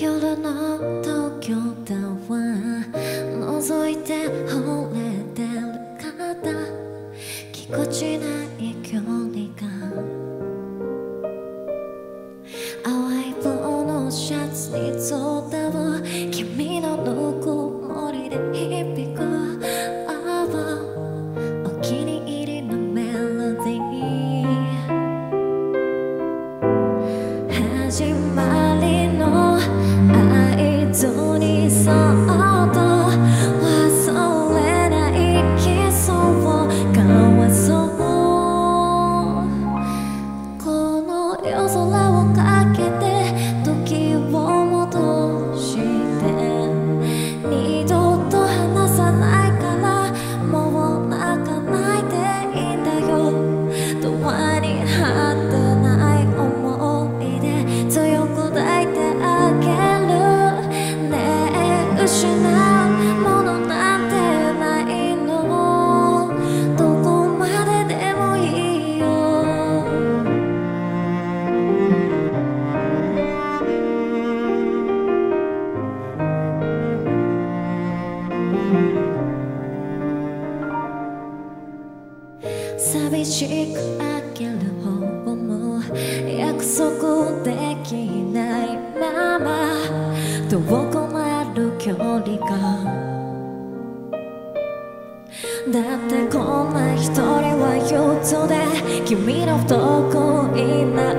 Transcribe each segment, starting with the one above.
夜の東京タワー覗いて惚れてる方ぎこちない距離感。淡いブのシャツに袖を君のぬくもりで響く。お気に入りのメロディー。始まりの夜空をかけて時を戻して二度と離さないからもう泣かないでいいんだよ寂しく開ける方も約束できないまま。遠くなる距離が？だってこんな一人は憂鬱で君の不得意な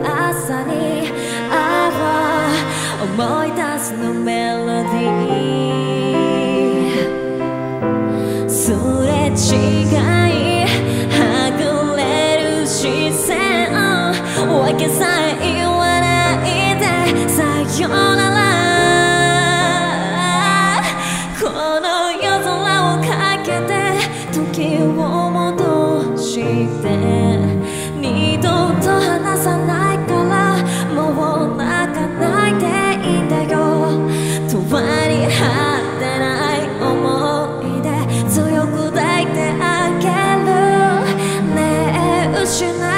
ocean.